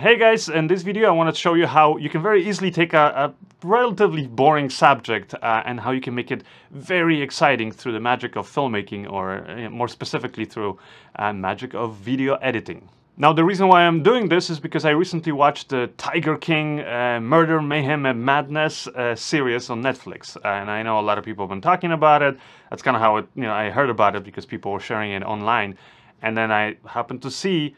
Hey guys, in this video I want to show you how you can very easily take a, a relatively boring subject uh, and how you can make it very exciting through the magic of filmmaking or uh, more specifically through uh, magic of video editing. Now the reason why I'm doing this is because I recently watched the Tiger King uh, Murder, Mayhem and Madness uh, series on Netflix and I know a lot of people have been talking about it. That's kind of how it, you know, I heard about it because people were sharing it online and then I happened to see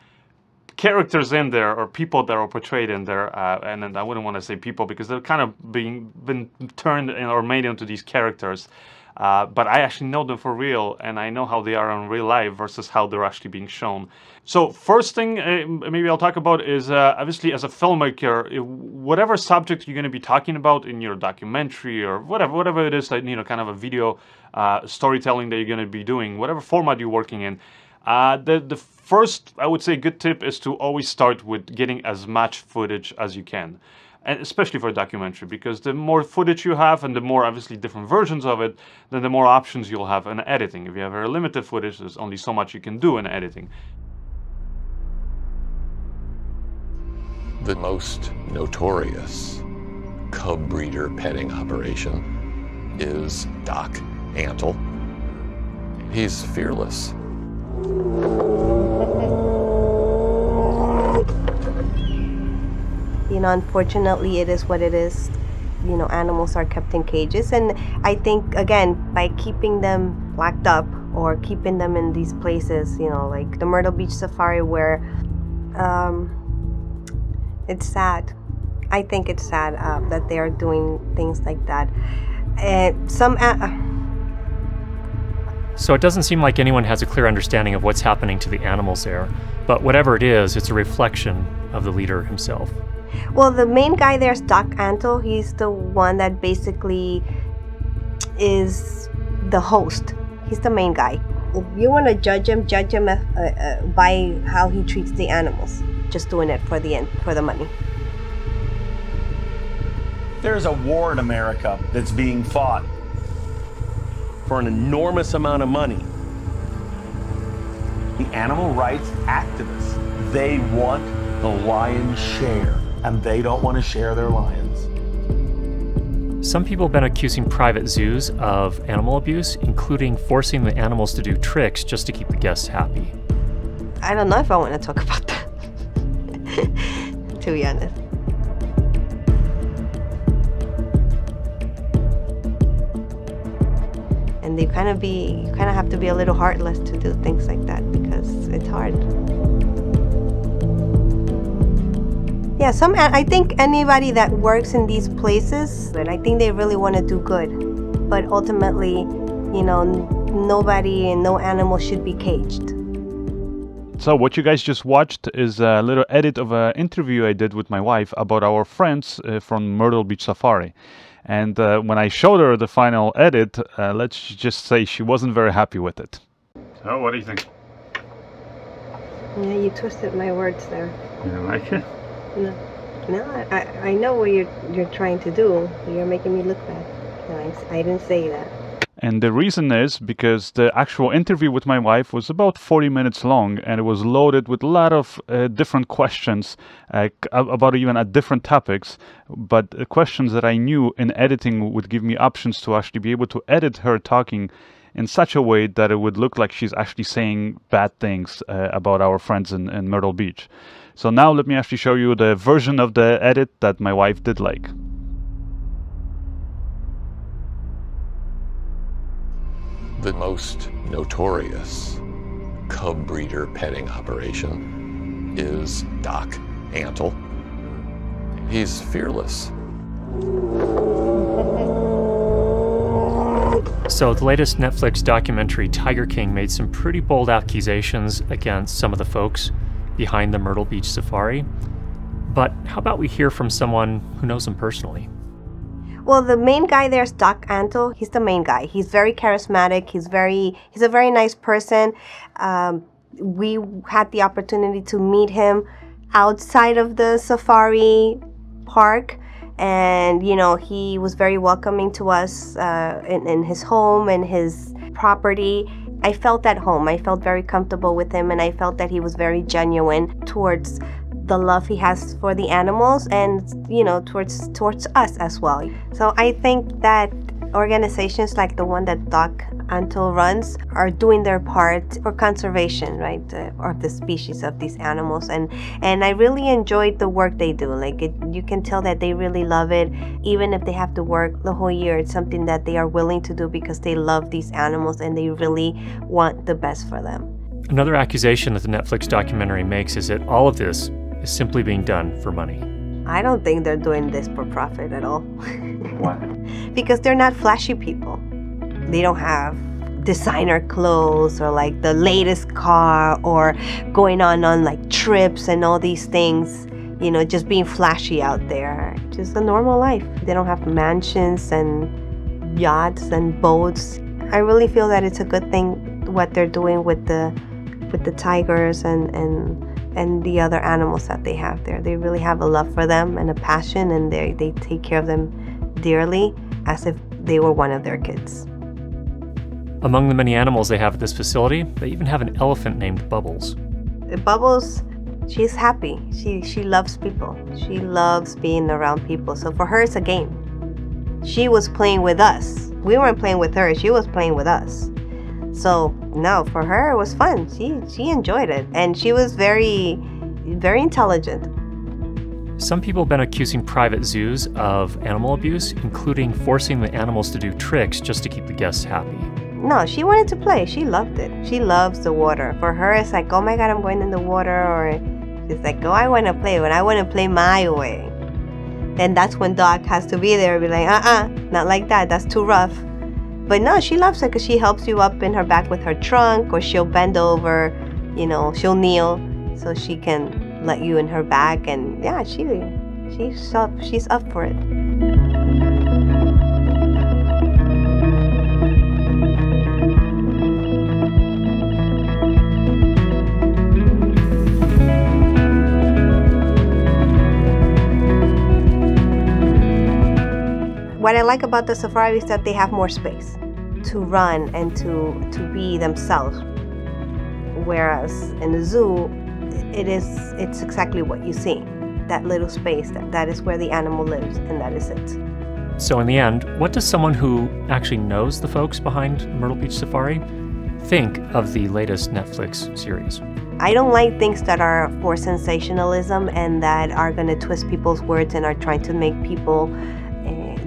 characters in there or people that are portrayed in there, uh, and, and, I wouldn't want to say people because they're kind of being been turned in, or made into these characters. Uh, but I actually know them for real, and I know how they are in real life versus how they're actually being shown. So first thing uh, maybe I'll talk about is uh, obviously as a filmmaker, whatever subject you're going to be talking about in your documentary or whatever, whatever it is that you know, kind of a video uh, storytelling that you're going to be doing, whatever format you're working in. Uh, the the first, I would say, a good tip is to always start with getting as much footage as you can. And especially for a documentary, because the more footage you have and the more obviously different versions of it, then the more options you'll have in editing. If you have very limited footage, there's only so much you can do in editing. The most notorious cub breeder petting operation is Doc Antle. He's fearless. You know, unfortunately, it is what it is. You know, animals are kept in cages. And I think, again, by keeping them locked up or keeping them in these places, you know, like the Myrtle Beach Safari, where um, it's sad. I think it's sad uh, that they are doing things like that. And some. So it doesn't seem like anyone has a clear understanding of what's happening to the animals there. But whatever it is, it's a reflection of the leader himself. Well, the main guy there is Doc Antle. He's the one that basically is the host. He's the main guy. If you want to judge him, judge him uh, uh, by how he treats the animals. Just doing it for the end, for the money. There's a war in America that's being fought for an enormous amount of money. The animal rights activists, they want the lion's share, and they don't want to share their lions. Some people have been accusing private zoos of animal abuse, including forcing the animals to do tricks just to keep the guests happy. I don't know if I want to talk about that, to be honest. And they kind of be you kind of have to be a little heartless to do things like that because it's hard. Yeah some i think anybody that works in these places and i think they really want to do good. But ultimately you know nobody and no animal should be caged so what you guys just watched is a little edit of an interview I did with my wife about our friends uh, from Myrtle Beach Safari. And uh, when I showed her the final edit, uh, let's just say she wasn't very happy with it. Oh, what do you think? Yeah, you twisted my words there. You don't like it? No, no, I, I know what you're you're trying to do. You're making me look bad. No, I, I didn't say that. And the reason is because the actual interview with my wife was about 40 minutes long and it was loaded with a lot of uh, different questions uh, about even at different topics. But questions that I knew in editing would give me options to actually be able to edit her talking in such a way that it would look like she's actually saying bad things uh, about our friends in, in Myrtle Beach. So now let me actually show you the version of the edit that my wife did like. The most notorious cub breeder petting operation is Doc Antle. He's fearless. So, the latest Netflix documentary, Tiger King, made some pretty bold accusations against some of the folks behind the Myrtle Beach Safari. But how about we hear from someone who knows them personally? Well, the main guy there is Doc Antle. He's the main guy. He's very charismatic. He's very he's a very nice person. Um, we had the opportunity to meet him outside of the safari park and you know he was very welcoming to us uh, in, in his home and his property i felt at home i felt very comfortable with him and i felt that he was very genuine towards the love he has for the animals and you know towards towards us as well. So I think that organizations like the one that Doc Antle runs are doing their part for conservation, right, uh, of the species of these animals. And and I really enjoyed the work they do. Like it, you can tell that they really love it, even if they have to work the whole year. It's something that they are willing to do because they love these animals and they really want the best for them. Another accusation that the Netflix documentary makes is that all of this is simply being done for money. I don't think they're doing this for profit at all. Why? because they're not flashy people. They don't have designer clothes or like the latest car or going on on like trips and all these things, you know, just being flashy out there. Just a normal life. They don't have mansions and yachts and boats. I really feel that it's a good thing what they're doing with the with the tigers and and and the other animals that they have there. They really have a love for them and a passion and they they take care of them dearly as if they were one of their kids. Among the many animals they have at this facility, they even have an elephant named Bubbles. Bubbles, she's happy. She she loves people. She loves being around people. So for her, it's a game. She was playing with us. We weren't playing with her. She was playing with us. So no, for her it was fun. She she enjoyed it, and she was very very intelligent. Some people have been accusing private zoos of animal abuse, including forcing the animals to do tricks just to keep the guests happy. No, she wanted to play. She loved it. She loves the water. For her, it's like, oh my god, I'm going in the water, or she's like, oh, I want to play, but I want to play my way. Then that's when Doc has to be there, and be like, uh uh not like that. That's too rough. But no, she loves it because she helps you up in her back with her trunk, or she'll bend over, you know, she'll kneel so she can let you in her back, and yeah, she she's up, she's up for it. What I like about the safari is that they have more space to run and to to be themselves. Whereas in the zoo, it is it's exactly what you see. That little space that, that is where the animal lives and that is it. So in the end, what does someone who actually knows the folks behind Myrtle Beach Safari think of the latest Netflix series? I don't like things that are for sensationalism and that are going to twist people's words and are trying to make people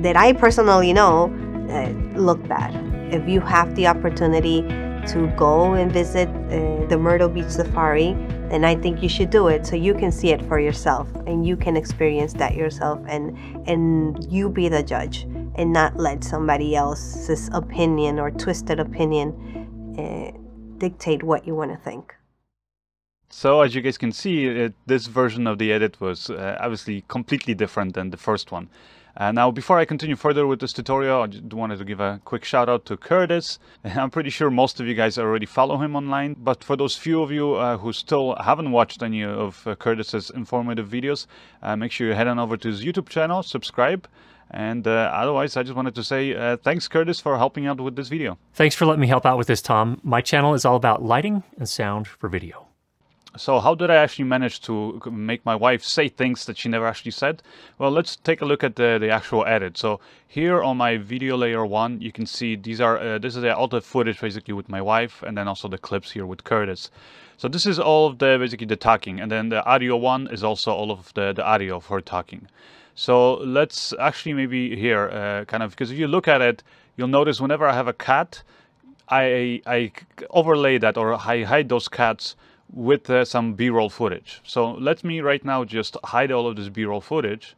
that I personally know uh, look bad. If you have the opportunity to go and visit uh, the Myrtle Beach Safari, then I think you should do it so you can see it for yourself and you can experience that yourself and and you be the judge and not let somebody else's opinion or twisted opinion uh, dictate what you want to think. So as you guys can see, it, this version of the edit was uh, obviously completely different than the first one. Uh, now, before I continue further with this tutorial, I just wanted to give a quick shout out to Curtis. I'm pretty sure most of you guys already follow him online, but for those few of you uh, who still haven't watched any of uh, Curtis's informative videos, uh, make sure you head on over to his YouTube channel, subscribe, and uh, otherwise, I just wanted to say uh, thanks, Curtis, for helping out with this video. Thanks for letting me help out with this, Tom. My channel is all about lighting and sound for video. So how did I actually manage to make my wife say things that she never actually said? Well, let's take a look at the, the actual edit. So here on my video layer one, you can see these are uh, this is all the footage basically with my wife and then also the clips here with Curtis. So this is all of the basically the talking and then the audio one is also all of the, the audio for her talking. So let's actually maybe here uh, kind of because if you look at it, you'll notice whenever I have a cat, I, I overlay that or I hide those cats with uh, some b-roll footage. So let me right now just hide all of this b-roll footage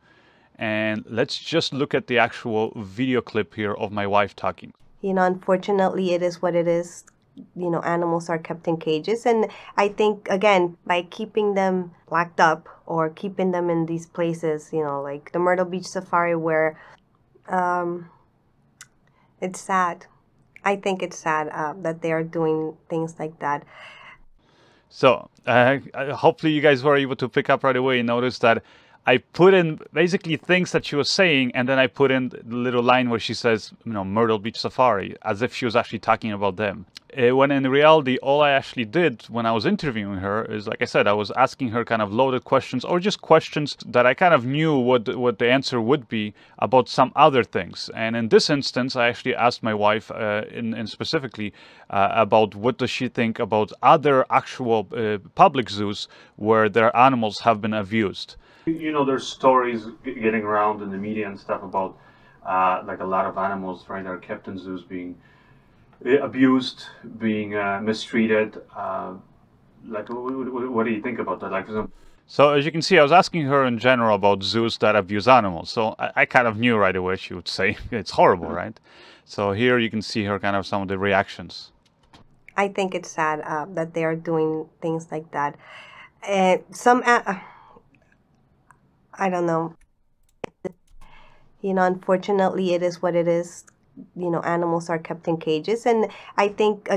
and let's just look at the actual video clip here of my wife talking. You know, unfortunately, it is what it is. You know, animals are kept in cages. And I think, again, by keeping them locked up or keeping them in these places, you know, like the Myrtle Beach Safari, where um, it's sad. I think it's sad uh, that they are doing things like that. So uh, hopefully you guys were able to pick up right away and notice that I put in basically things that she was saying, and then I put in the little line where she says, you know, Myrtle Beach Safari, as if she was actually talking about them. uh, when in reality, all I actually did when I was interviewing her is, like I said, I was asking her kind of loaded questions or just questions that I kind of knew what what the answer would be about some other things. And in this instance, I actually asked my wife, uh, in, in, specifically, uh, about what does she think about other actual uh, public zoos where their animals have been abused. You know, there's stories getting around in the media and stuff about uh, like a lot of animals, right, that are kept in zoos being Eh, abused, being uh, mistreated. Uh, like, what, what, do you think about that? Like, so as you can see, I was asking her in general about zoos that abuse animals. So I, I kind of knew right away she would say it's horrible, right? So here you can see her kind of some of the reactions. I think it's sad uh, that they are doing things like that. Uh, some, uh, I don't know. You know, unfortunately, it is what it is. You know animals are kept in cages and i think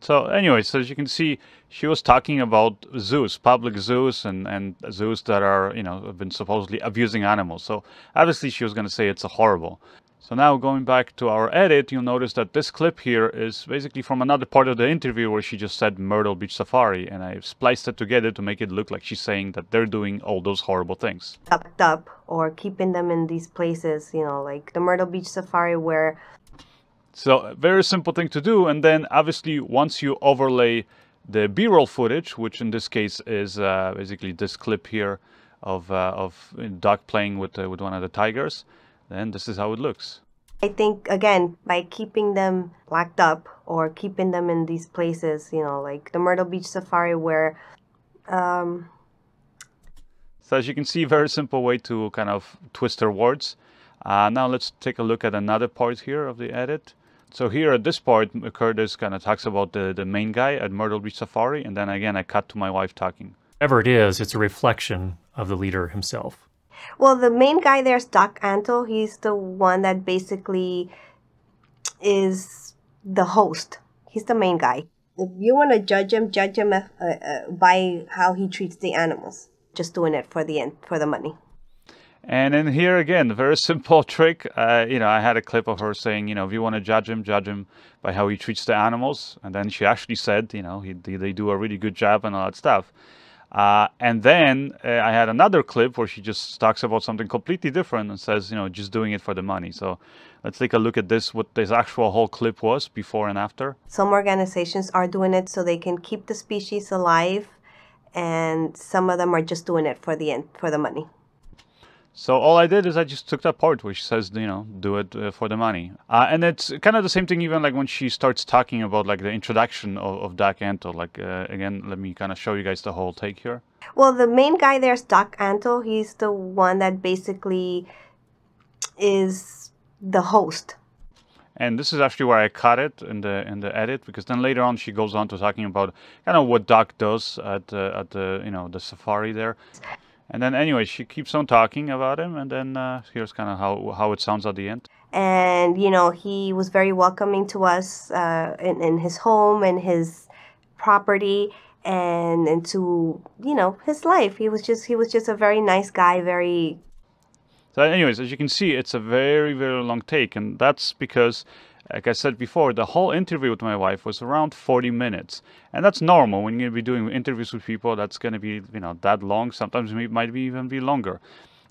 so anyway so as you can see she was talking about zoos public zoos and and zoos that are you know have been supposedly abusing animals. So obviously she was going to say it's a horrible so now going back to our edit, you'll notice that this clip here is basically from another part of the interview where she just said Myrtle Beach Safari and I spliced it together to make it look like she's saying that they're doing all those horrible things. Tucked up or keeping them in these places, you know, like the Myrtle Beach Safari where... So very simple thing to do and then obviously once you overlay the b-roll footage, which in this case is uh, basically this clip here of, uh, of Doc playing with, uh, with one of the tigers, then this is how it looks. I think, again, by keeping them locked up or keeping them in these places, you know, like the Myrtle Beach Safari where... Um... So as you can see, very simple way to kind of twist her words. Uh, now let's take a look at another part here of the edit. So here at this part, Curtis kind of talks about the, the main guy at Myrtle Beach Safari, and then again I cut to my wife talking. Whatever it is, it's a reflection of the leader himself. Well, the main guy there is Doc Antle. He's the one that basically is the host. He's the main guy. If you want to judge him, judge him uh, uh, by how he treats the animals. Just doing it for the end, for the money. And in here again, very simple trick. Uh, you know, I had a clip of her saying, you know, if you want to judge him, judge him by how he treats the animals. And then she actually said, you know, he, they do a really good job and all that stuff. Uh, and then uh, I had another clip where she just talks about something completely different and says, you know, just doing it for the money. So let's take a look at this, what this actual whole clip was before and after. Some organizations are doing it so they can keep the species alive, and some of them are just doing it for the end, for the money. So all I did is I just took that part which says, you know, do it uh, for the money. Uh, and it's kind of the same thing even like when she starts talking about like the introduction of, of Doc Antle. Like, uh, again, let me kind of show you guys the whole take here. Well, the main guy there is Doc Antle. He's the one that basically is the host. And this is actually where I cut it in the in the edit because then later on she goes on to talking about kind of what Doc does at at the you know the safari there. And then anyway, she keeps on talking about him, and then uh, here's kind of how how it sounds at the end. And you know, he was very welcoming to us uh, in in his home and his property, and into you know his life. He was just he was just a very nice guy, very. So, anyways, as you can see, it's a very very long take, and that's because like I said before, the whole interview with my wife was around 40 minutes. And that's normal when you're going to be doing interviews with people, that's going to be, you know, that long. Sometimes it might be even be longer.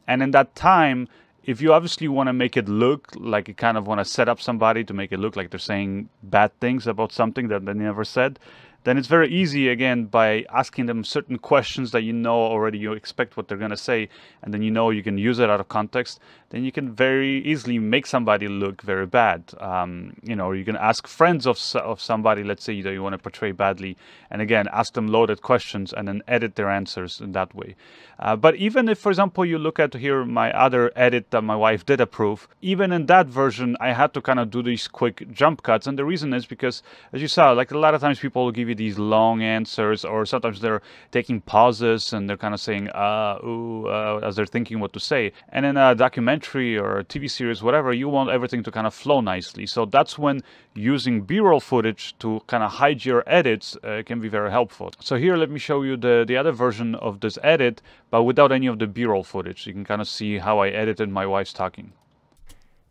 And in that time, if you obviously want to make it look like you kind of want to set up somebody to make it look like they're saying bad things about something that they never said, then it's very easy again by asking them certain questions that you know already you expect what they're going to say and then you know you can use it out of context then you can very easily make somebody look very bad. Um, you know you can ask friends of, of somebody let's say that you want to portray badly and again ask them loaded questions and then edit their answers in that way. Uh, but even if for example you look at here my other edit that my wife did approve even in that version I had to kind of do these quick jump cuts. And the reason is because as you saw like a lot of times people will give you these long answers, or sometimes they're taking pauses and they're kind of saying uh, ooh, uh, as they're thinking what to say. And in a documentary or a TV series, whatever, you want everything to kind of flow nicely. So that's when using B-roll footage to kind of hide your edits uh, can be very helpful. So here, let me show you the, the other version of this edit, but without any of the B-roll footage. You can kind of see how I edited my wife's talking.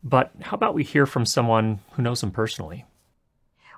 But how about we hear from someone who knows him personally?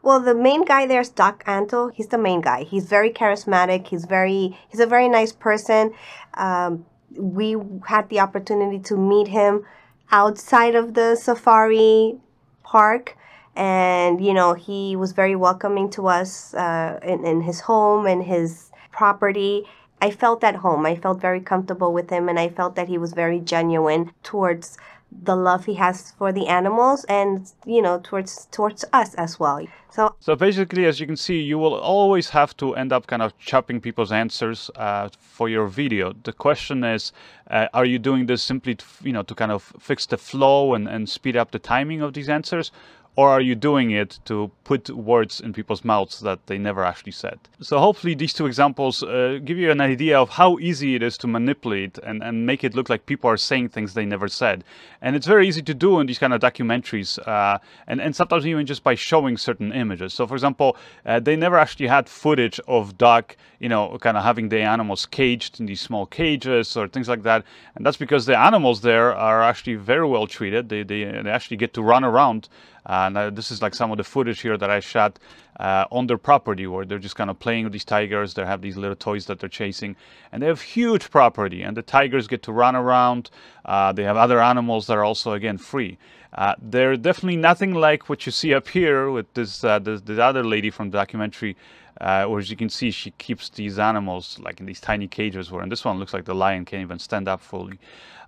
Well, the main guy there is Doc Antle. He's the main guy. He's very charismatic. He's very he's a very nice person. Um, we had the opportunity to meet him outside of the safari park. And you know he was very welcoming to us uh, in, in his home and his property. I felt at home. I felt very comfortable with him and i felt that he was very genuine towards the love he has for the animals and you know towards towards us as well so So basically, as you can see, you will always have to end up kind of chopping people's answers uh, for your video. The question is, uh, are you doing this simply, to, you know, to kind of fix the flow and, and speed up the timing of these answers? Or are you doing it to put words in people's mouths that they never actually said? So hopefully these two examples uh, give you an idea of how easy it is to manipulate and, and make it look like people are saying things they never said. And it's very easy to do in these kind of documentaries uh, and, and sometimes even just by showing certain images. So for example, uh, they never actually had footage of Doc, you know, kind of having the animals caged in these small cages or things like that. And that's because the animals there are actually very well treated. They, they, they actually get to run around and uh, this is like some of the footage here that I shot uh, on their property where they're just kind of playing with these tigers. They have these little toys that they're chasing and they have huge property and the tigers get to run around. Uh, they have other animals that are also, again, free. Uh, they're definitely nothing like what you see up here with this, uh, this, this other lady from the documentary uh, or as you can see, she keeps these animals like in these tiny cages. Where in this one looks like the lion can't even stand up fully.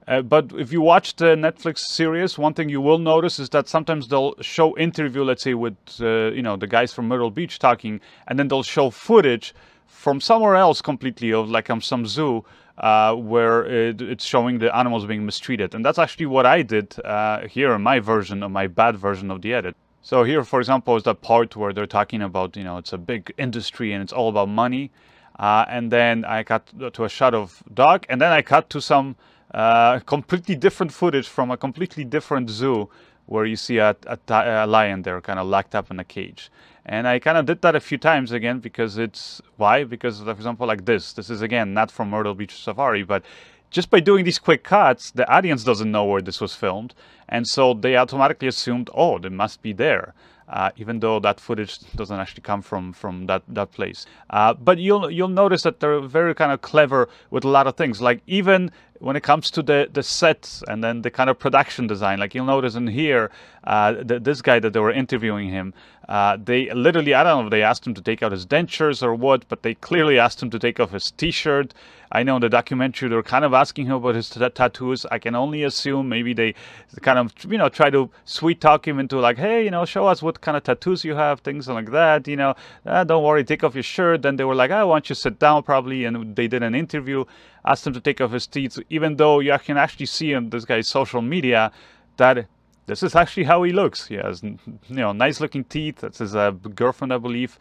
Uh, but if you watch the Netflix series, one thing you will notice is that sometimes they'll show interview, let's say with uh, you know the guys from Myrtle Beach talking, and then they'll show footage from somewhere else completely of like um, some zoo uh, where it, it's showing the animals being mistreated. And that's actually what I did uh, here in my version of my bad version of the edit. So here, for example, is the part where they're talking about, you know, it's a big industry and it's all about money. Uh, and then I cut to a shot of Doc, and then I cut to some uh, completely different footage from a completely different zoo where you see a, a, a lion there kind of locked up in a cage. And I kind of did that a few times again because it's why? Because, for example, like this. This is again not from Myrtle Beach Safari, but just by doing these quick cuts, the audience doesn't know where this was filmed, and so they automatically assumed, oh, they must be there. Uh, even though that footage doesn't actually come from from that that place. Uh, but you'll you'll notice that they're very kind of clever with a lot of things. Like even when it comes to the the sets and then the kind of production design, like you'll notice in here, uh, the, this guy that they were interviewing him, uh, they literally I don't know if they asked him to take out his dentures or what, but they clearly asked him to take off his T-shirt. I know in the documentary they're kind of asking him about his t- tattoos. I can only assume maybe they kind of you know try to sweet talk him into like, hey, you know, show us what kind of tattoos you have, things like that. You know, ah, don't worry, take off your shirt. Then they were like, I want you to sit down probably, and they did an interview, asked him to take off his teeth, even though you can actually see on this guy's social media that this is actually how he looks. He has, you know, nice looking teeth. That's his uh, girlfriend, I believe.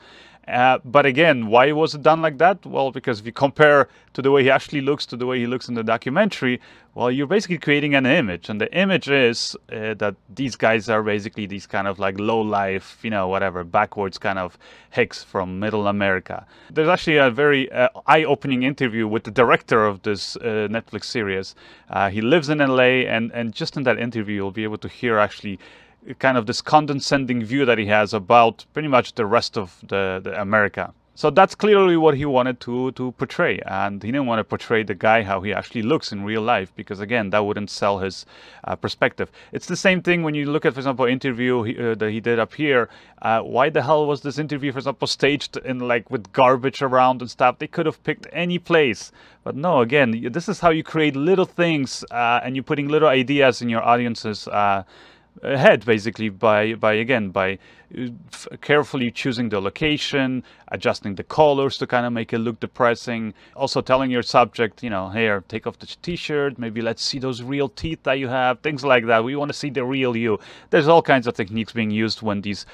Uh, but again, why was it done like that? Well, because if you compare to the way he actually looks to the way he looks in the documentary, well, you're basically creating an image. And the image is uh, that these guys are basically these kind of like low life, you know, whatever, backwards kind of hicks from middle America. There's actually a very uh, eye opening interview with the director of this uh, Netflix series. Uh, he lives in LA, and, and just in that interview, you'll be able to hear actually kind of this condescending view that he has about pretty much the rest of the, the America. So that's clearly what he wanted to to portray, and he didn't want to portray the guy how he actually looks in real life because again, that wouldn't sell his uh, perspective. It's the same thing when you look at, for example, interview he, uh, that he did up here. Uh, why the hell was this interview, for example, staged in like with garbage around and stuff? They could have picked any place, but no. Again, this is how you create little things, uh, and you're putting little ideas in your audience's uh, ahead basically by by again by uh, carefully choosing the location adjusting the colors to kind of make it look depressing. Also telling your subject you know here take off the t-shirt. Maybe let's see those real teeth that you have. Things like that. We want to see the real you. There's all kinds of techniques being used when these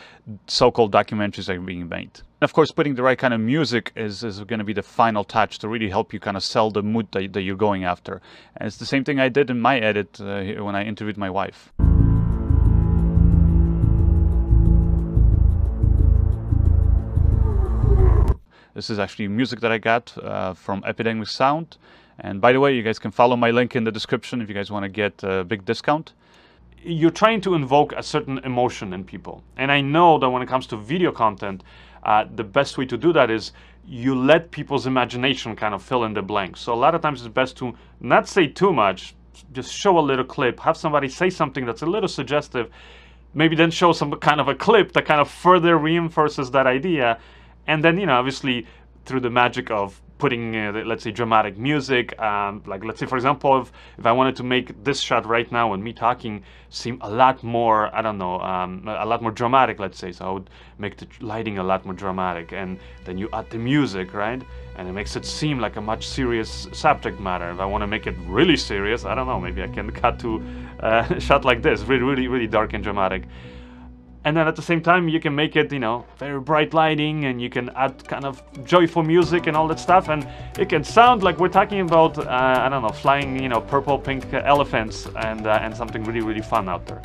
so-called documentaries are being made. Of course putting the right kind of music is, is going to be the final touch to really help you kind of sell the mood that, that you're going after. And it's the same thing i did in my edit uh, when i interviewed my wife This is actually music that I got uh, from Epidemic Sound. And by the way, you guys can follow my link in the description if you guys want to get a big discount. you're trying to invoke a certain emotion in people. And I know that when it comes to video content, uh, the best way to do that is you let people's imagination kind of fill in the blanks. So a lot of times it's best to not say too much, just show a little clip, have somebody say something that's a little suggestive, maybe then show some kind of a clip that kind of further reinforces that idea. And then, you know, obviously through the magic of putting, uh, let's say, dramatic music. Um, like, let's say, for example, if, if I wanted to make this shot right now and me talking seem a lot more, I don't know, um, a lot more dramatic, let's say. So I would make the lighting a lot more dramatic. And then you add the music, right? And it makes it seem like a much serious subject matter. If I want to make it really serious, I don't know, maybe I can cut to a shot like this, really, really, really dark and dramatic and then at the same time you can make it you know very bright lighting and you can add kind of joyful music and all that stuff. And it can sound like we're talking about uh, i don't know flying you know purple pink elephants and uh, and something really really fun out there.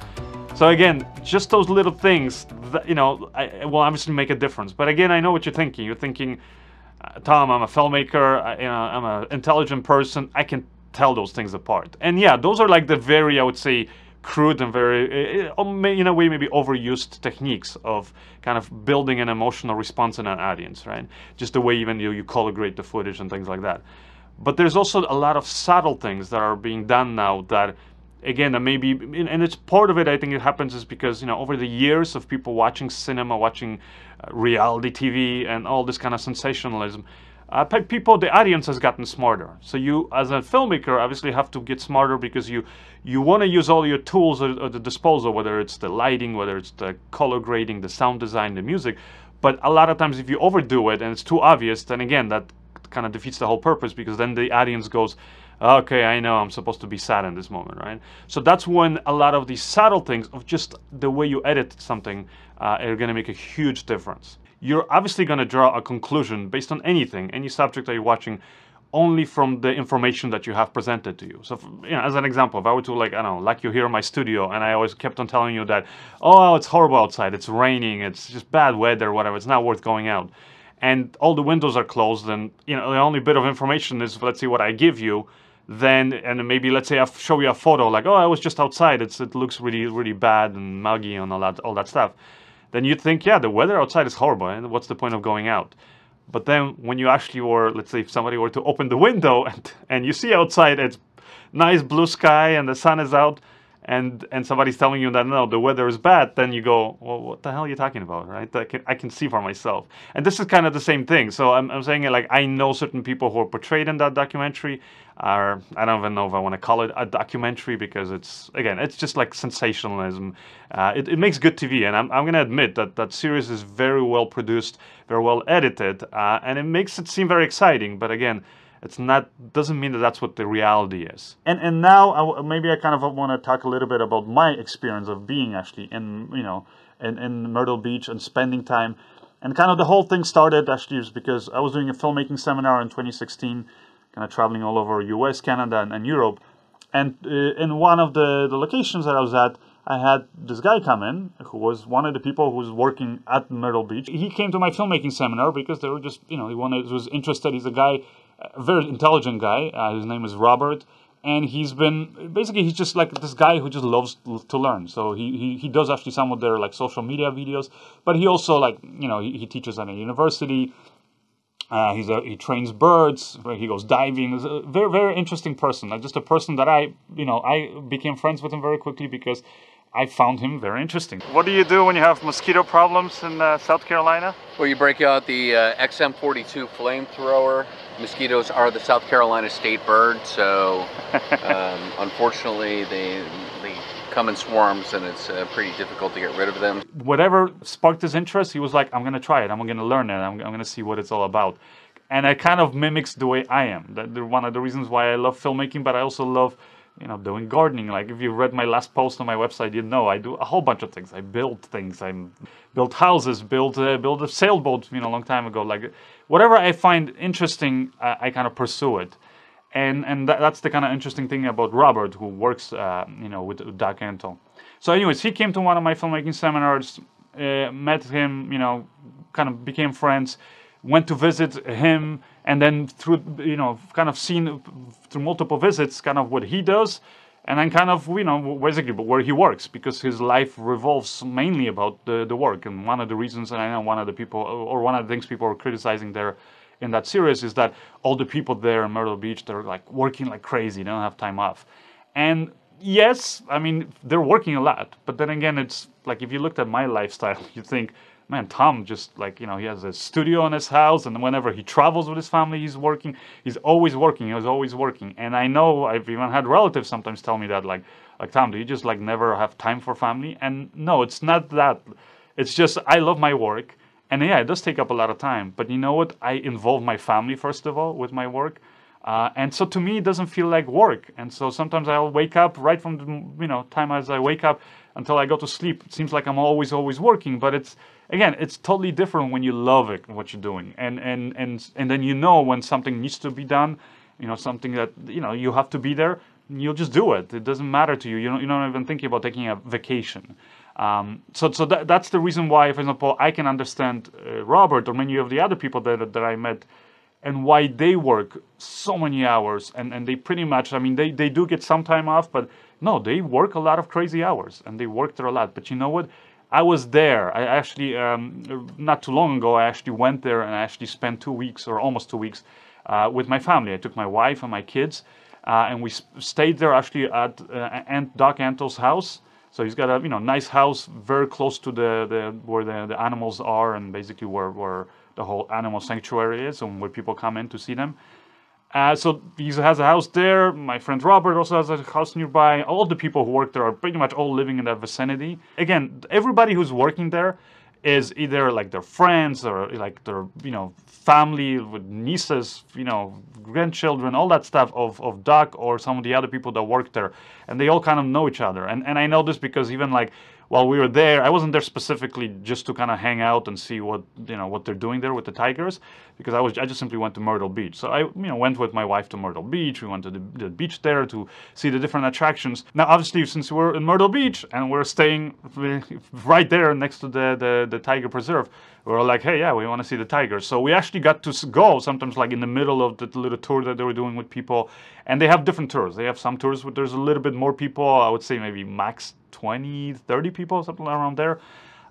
So again just those little things that, you know I, will obviously make a difference. But again i know what you're thinking. You're thinking uh, tom i'm a filmmaker I, you know i'm an intelligent person. I can tell those things apart. And yeah those are like the very i would say crude and very, eh, eh, in a way, maybe overused techniques of kind of building an emotional response in an audience, right? Just the way even you, you color grade the footage and things like that. But there's also a lot of subtle things that are being done now that, again, maybe, and it's part of it, I think it happens is because, you know, over the years of people watching cinema, watching uh, reality TV and all this kind of sensationalism, uh, people, the audience has gotten smarter. So you, as a filmmaker, obviously have to get smarter because you you want to use all your tools at, at the disposal, whether it's the lighting, whether it's the color grading, the sound design, the music. But a lot of times, if you overdo it and it's too obvious, then again, that kind of defeats the whole purpose because then the audience goes, okay, I know I'm supposed to be sad in this moment, right? So that's when a lot of these subtle things of just the way you edit something uh, are going to make a huge difference you're obviously going to draw a conclusion based on anything, any subject that you're watching, only from the information that you have presented to you. So, you know, as an example, if I were to like, I don't know, like you here in my studio, and I always kept on telling you that, oh, oh, it's horrible outside, it's raining, it's just bad weather, whatever, it's not worth going out, and all the windows are closed, and you know, the only bit of information is, let's see what I give you, then and maybe let's say I show you a photo like, oh, I was just outside, it's it looks really really bad and muggy and all that all that stuff then you'd think, yeah, the weather outside is horrible, and what's the point of going out? But then when you actually were, let's say, if somebody were to open the window and, and you see outside it's nice blue sky and the sun is out, and and somebody's telling you that no, the weather is bad, then you go, well, what the hell are you talking about, right? I can, I can see for myself. And this is kind of the same thing. So I'm, I'm saying like I know certain people who are portrayed in that documentary are, I don't even know if I want to call it a documentary because it's, again, it's just like sensationalism. Uh, it, it makes good TV. And I'm, I'm going to admit that that series is very well produced, very well edited, uh, and it makes it seem very exciting. But again, it's not doesn't mean that that's what the reality is. And and now maybe I kind of want to talk a little bit about my experience of being actually in you know in, in Myrtle Beach and spending time. And kind of the whole thing started actually was because I was doing a filmmaking seminar in 2016, kind of traveling all over US, Canada, and, and Europe. And uh, in one of the, the locations that I was at, I had this guy come in who was one of the people who was working at Myrtle Beach. He came to my filmmaking seminar because they were just, you know, he wanted, was interested. He's a guy a very intelligent guy. Uh, his name is Robert, and he's been basically he's just like this guy who just loves to learn. So he he, he does actually some of their like social media videos, but he also like you know he, he teaches at a university. Uh, he's a, he trains birds. He goes diving. He's a very very interesting person. Like just a person that I you know I became friends with him very quickly because I found him very interesting. What do you do when you have mosquito problems in uh, South Carolina? Well, you break out the uh, XM42 flamethrower. Mosquitoes are the South Carolina state bird, so um, unfortunately they, they come in swarms and it's uh, pretty difficult to get rid of them. Whatever sparked his interest, he was like, I'm going to try it. I'm going to learn it. I'm, I'm going to see what it's all about. And it kind of mimics the way I am. That one of the reasons why I love filmmaking, but I also love you know, doing gardening. Like if you read my last post on my website, you know I do a whole bunch of things. I build things. I build houses, build uh, build a sailboat. You know, a long time ago. Like whatever I find interesting, uh, I kind of pursue it. And and that, that's the kind of interesting thing about Robert, who works, uh, you know, with, Doc Antle. So, anyways, he came to one of my filmmaking seminars, uh, met him, you know, kind of became friends, went to visit him and then through you know kind of seen through multiple visits kind of what he does and then kind of you know basically where he works because his life revolves mainly about the, the work and one of the reasons and i know one of the people or one of the things people are criticizing there in that series is that all the people there in myrtle beach they're like working like crazy they don't have time off and yes i mean they're working a lot but then again it's like if you looked at my lifestyle you think man, Tom just like, you know, he has a studio in his house and whenever he travels with his family, he's working. He's always working. He's always working. And I know I've even had relatives sometimes tell me that like, like Tom, do you just like never have time for family? And no, it's not that. It's just I love my work. And yeah, it does take up a lot of time. But you know what? I involve my family first of all with my work. Uh, and so to me, it doesn't feel like work. And so sometimes I'll wake up right from the you know time as I wake up until I go to sleep. It seems like I'm always always working, but it's again, it's totally different when you love it, what you're doing, and and and and then you know when something needs to be done, you know, something that you know you have to be there. You'll just do it. It doesn't matter to you. You don't, you're not even thinking about taking a vacation. Um, so so that, that's the reason why, for example, I can understand uh, Robert or many of the other people that that I met and why they work so many hours and, and they pretty much i mean they, they do get some time off but no they work a lot of crazy hours and they work there a lot but you know what I was there. I actually, um, not too long ago, I actually went there and I actually spent two weeks or almost two weeks uh, with my family. I took my wife and my kids, uh, and we stayed there actually at uh, Aunt Doc Antle's house. So he's got a you know nice house very close to the, the where the, the animals are and basically where, where the whole animal sanctuary is and where people come in to see them. Uh, so he has a house there. My friend Robert also has a house nearby. All the people who work there are pretty much all living in that vicinity. Again, everybody who's working there is either like their friends or like their you know family with nieces, you know grandchildren, all that stuff of of Doc or some of the other people that work there, and they all kind of know each other. And and I know this because even like while we were there, I wasn't there specifically just to kind of hang out and see what you know what they're doing there with the tigers, because I was I just simply went to Myrtle Beach. So I you know went with my wife to Myrtle Beach. We went to the, the beach there to see the different attractions. Now, obviously, since we're in Myrtle Beach and we're staying right there next to the the, the tiger preserve, we were like, hey, yeah, we want to see the tigers. So we actually got to go sometimes like in the middle of the little tour that they were doing with people, and they have different tours. They have some tours where there's a little bit more people. I would say maybe max 20, 30 people, something around there.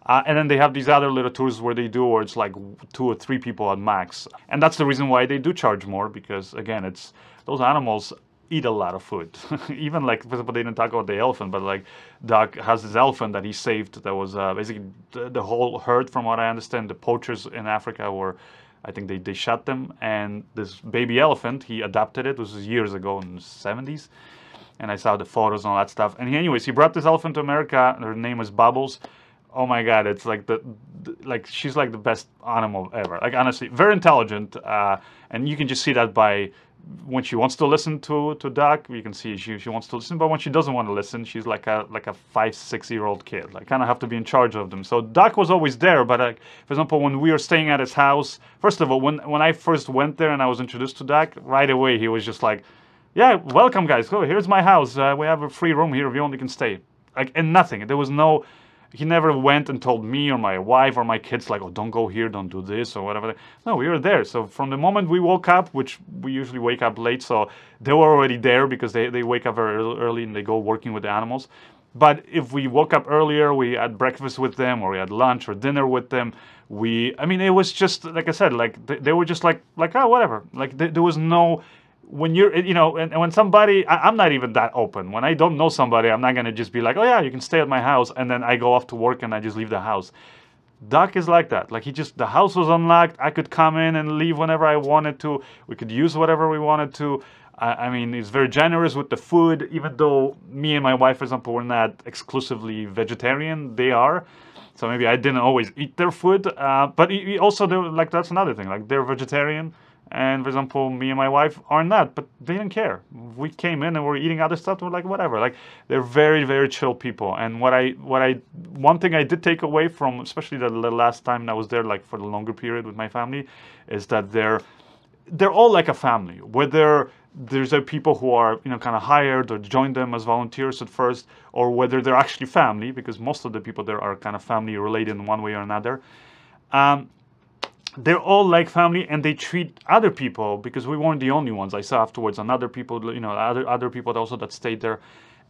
Uh, and then they have these other little tours where they do where it's like two or three people at max. And that's the reason why they do charge more because again, it's those animals eat a lot of food. Even like, for example, they didn't talk about the elephant, but like Doc has this elephant that he saved that was uh, basically the, the, whole herd, from what I understand, the poachers in Africa were, I think they, they shot them. And this baby elephant, he adopted it, this was years ago in the 70s and I saw the photos and all that stuff. And he, anyways, he brought this elephant to America. Her name is Bubbles. Oh my God, it's like the, the like she's like the best animal ever. Like honestly, very intelligent, uh, and you can just see that by when she wants to listen to to Doc, you can see she she wants to listen. But when she doesn't want to listen, she's like a like a five six year old kid. Like kind of have to be in charge of them. So Doc was always there. But like for example, when we were staying at his house, first of all, when when I first went there and I was introduced to Doc, right away he was just like yeah, welcome guys. Go, here's my house. Uh, we have a free room here if you only can stay. Like, and nothing. There was no, he never went and told me or my wife or my kids like, oh, don't go here, don't do this or whatever. No, we were there. So from the moment we woke up, which we usually wake up late, so they were already there because they, they wake up very early and they go working with the animals. But if we woke up earlier, we had breakfast with them or we had lunch or dinner with them. We, I mean, it was just, like I said, like they, they were just like, like, oh, whatever. Like there was no, when you're you know and, and when somebody I, am not even that open. When i don't know somebody i'm not going to just be like oh yeah you can stay at my house and then i go off to work and i just leave the house. Doc is like that. Like he just the house was unlocked. I could come in and leave whenever i wanted to. We could use whatever we wanted to. I, I mean he's very generous with the food even though me and my wife for example we're not exclusively vegetarian. They are. So maybe i didn't always eat their food. Uh, but he, he also like that's another thing. Like they're vegetarian and for example, me and my wife are not, but they didn't care. We came in and we're eating other stuff. We're like, whatever. Like they're very, very chill people. And what I, what I, one thing I did take away from, especially the, the last time I was there, like for the longer period with my family, is that they're, they're all like a family. Whether there's a people who are, you know, kind of hired or joined them as volunteers at first, or whether they're actually family, because most of the people there are kind of family related in one way or another. Um, they're all like family and they treat other people because we weren't the only ones i saw afterwards and other people you know other other people also that stayed there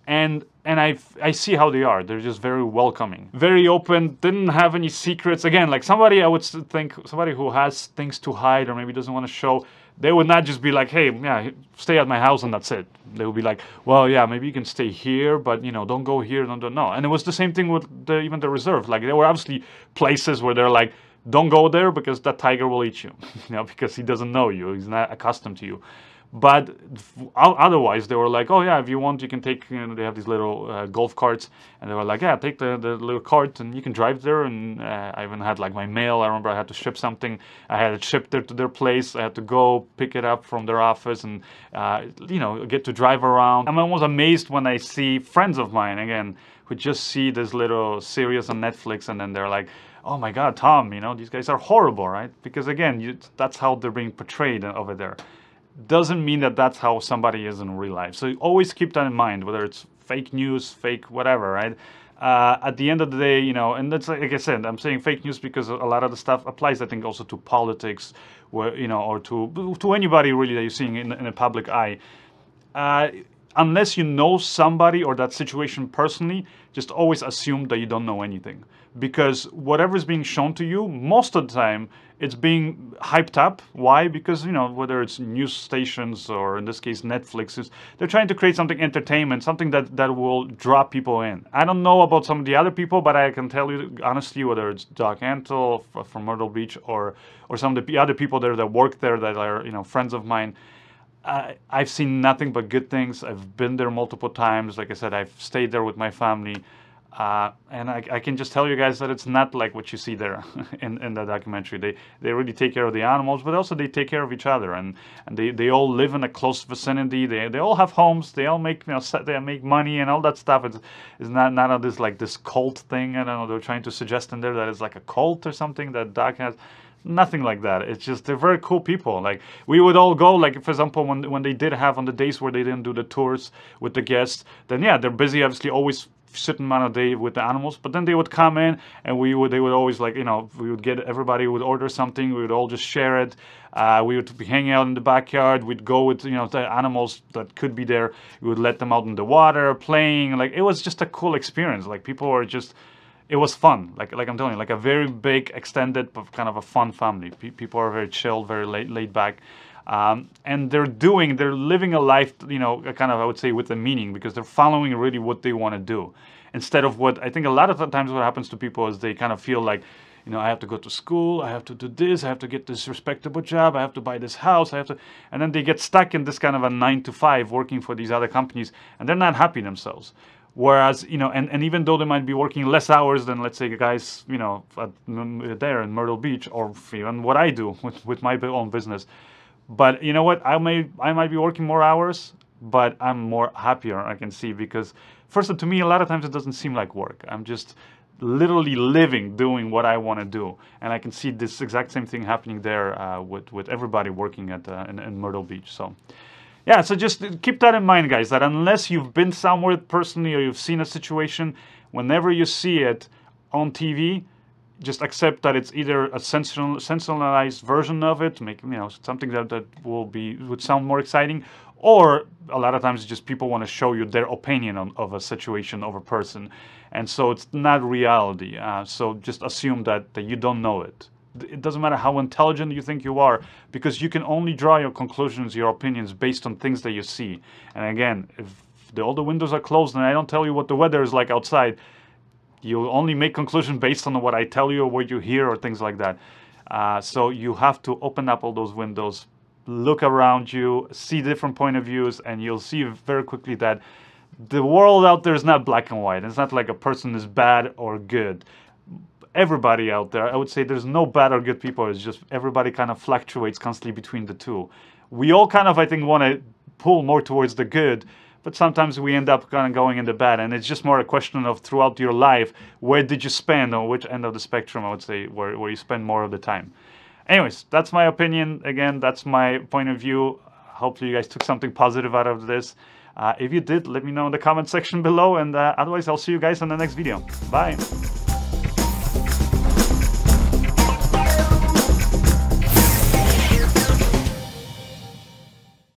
and and I I see how they are. They're just very welcoming, very open. Didn't have any secrets. Again, like somebody I would think somebody who has things to hide or maybe doesn't want to show. They would not just be like, hey, yeah, stay at my house and that's it. They would be like, well, yeah, maybe you can stay here, but you know, don't go here, don't, don't no. And it was the same thing with the, even the reserve. Like there were obviously places where they're like, don't go there because that tiger will eat you, you know, because he doesn't know you, he's not accustomed to you. But otherwise, they were like, oh yeah, if you want, you can take. You know, they have these little uh, golf carts, and they were like, yeah, take the, the little cart and you can drive there. And uh, I even had like my mail. I remember I had to ship something. I had it shipped there to their place. I had to go pick it up from their office and uh, you know get to drive around. I'm almost amazed when I see friends of mine again who just see this little series on Netflix and then they're like, oh my God, Tom, you know these guys are horrible, right? Because again, you, that's how they're being portrayed over there doesn't mean that that's how somebody is in real life. So always keep that in mind, whether it's fake news, fake whatever, right? Uh, at the end of the day, you know, and that's like I said, I'm saying fake news because a lot of the stuff applies, I think, also to politics, where you know, or to to anybody really that you're seeing in, in a public eye. Uh, unless you know somebody or that situation personally, just always assume that you don't know anything. Because whatever is being shown to you, most of the time, it's being hyped up. Why? Because, you know, whether it's news stations or in this case Netflix, they're trying to create something entertainment, something that, that will draw people in. I don't know about some of the other people, but I can tell you honestly, whether it's Doc Antle from Myrtle Beach or, or some of the other people there that work there that are, you know, friends of mine, I, I've seen nothing but good things. I've been there multiple times. Like I said, I've stayed there with my family. Uh, and I, I, can just tell you guys that it's not like what you see there in, in the documentary. They they really take care of the animals, but also they take care of each other, and, and they, they all live in a close vicinity. They, they all have homes. They all make you know they make money and all that stuff. It's, it's not none of this like this cult thing. I don't know. They're trying to suggest in there that it's like a cult or something that Doc has nothing like that it's just they're very cool people like we would all go like for example when when they did have on the days where they didn't do the tours with the guests then yeah they're busy obviously always certain amount of day with the animals but then they would come in and we would they would always like you know we would get everybody would order something we would all just share it uh, we would be hanging out in the backyard we'd go with you know the animals that could be there we would let them out in the water playing like it was just a cool experience like people were just it was fun. Like like I'm telling you, like a very big, extended, but kind of a fun family. P- people are very chill, very laid, laid back. Um, and they're doing, they're living a life, you know, kind of, I would say, with a meaning because they're following really what they want to do instead of what I think a lot of the times what happens to people is they kind of feel like, you know, I have to go to school, I have to do this, I have to get this respectable job, I have to buy this house, I have to, and then they get stuck in this kind of a nine to five working for these other companies and they're not happy themselves. Whereas, you know, and, and even though they might be working less hours than, let's say, guys, you know, at, there in Myrtle Beach, or even what I do with, with my own business, but you know what? I may I might be working more hours, but I'm more happier. I can see because first, of all, to me, a lot of times it doesn't seem like work. I'm just literally living, doing what I want to do, and I can see this exact same thing happening there uh, with with everybody working at uh, in, in Myrtle Beach. So yeah, so just keep that in mind, guys, that unless you've been somewhere personally or you've seen a situation, whenever you see it on TV, just accept that it's either a sensationalized version of it, make you know something that, that will be would sound more exciting, or a lot of times just people want to show you their opinion on, of a situation of a person, and so it's not reality. Uh, so just assume that that you don't know it it doesn't matter how intelligent you think you are because you can only draw your conclusions your opinions based on things that you see and again if the, all the windows are closed and i don't tell you what the weather is like outside you only make conclusions based on what i tell you or what you hear or things like that uh, so you have to open up all those windows look around you see different point of views and you'll see very quickly that the world out there is not black and white it's not like a person is bad or good everybody out there. I would say there's no bad or good people. It's just everybody kind of fluctuates constantly between the two. We all kind of, I think, want to pull more towards the good, but sometimes we end up kind of going in the bad. And it's just more a question of throughout your life, where did you spend, on which end of the spectrum, I would say, where, where you spend more of the time. Anyways, that's my opinion. Again, that's my point of view. Hopefully, you guys took something positive out of this. Uh, if you did, let me know in the comment section below. And uh, otherwise, I'll see you guys in the next video. Bye.